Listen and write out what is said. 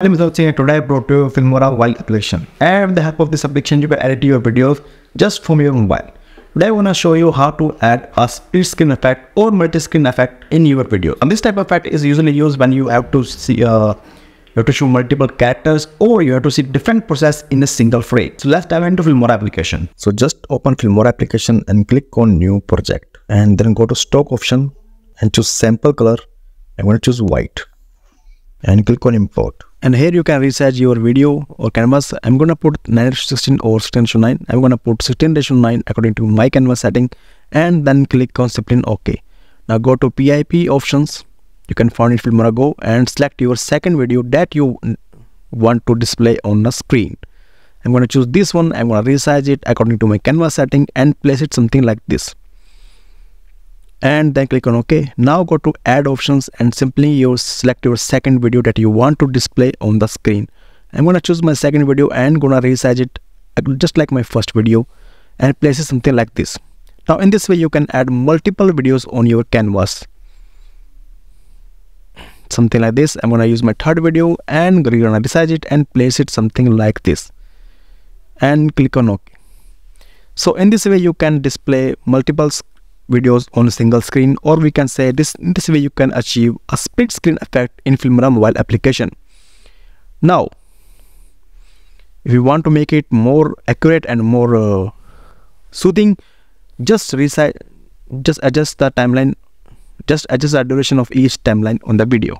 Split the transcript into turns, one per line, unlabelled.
Is Archie and today I brought you Filmora Wild application. And with the help of this application, you can edit your videos just from your mobile. Today I want to show you how to add a split screen effect or multi-screen effect in your video. And this type of effect is usually used when you have to see uh, you have to show multiple characters or you have to see different process in a single frame. So let's dive into Filmora application. So just open Filmora application and click on new project and then go to stock option and choose sample color. I'm going to choose white and click on import. And here you can resize your video or canvas. I'm gonna put 9 16 or 16 9 i'm gonna put 16 9 according to my canvas setting and then click on split ok. Now go to pip options. You can find it filmora go and select your second video that you want to display on the screen. I'm to choose this one. I'm to resize it according to my canvas setting and place it something like this and then click on ok. Now go to add options and simply you select your second video that you want to display on the screen. I'm gonna choose my second video and gonna resize it uh, just like my first video and place it something like this. Now in this way you can add multiple videos on your canvas. Something like this. I'm gonna use my third video and gonna resize it and place it something like this. And click on ok. So in this way you can display multiple videos on a single screen or we can say this this way you can achieve a split screen effect in Filmora mobile application. Now if you want to make it more accurate and more uh, soothing just resize just adjust the timeline just adjust the duration of each timeline on the video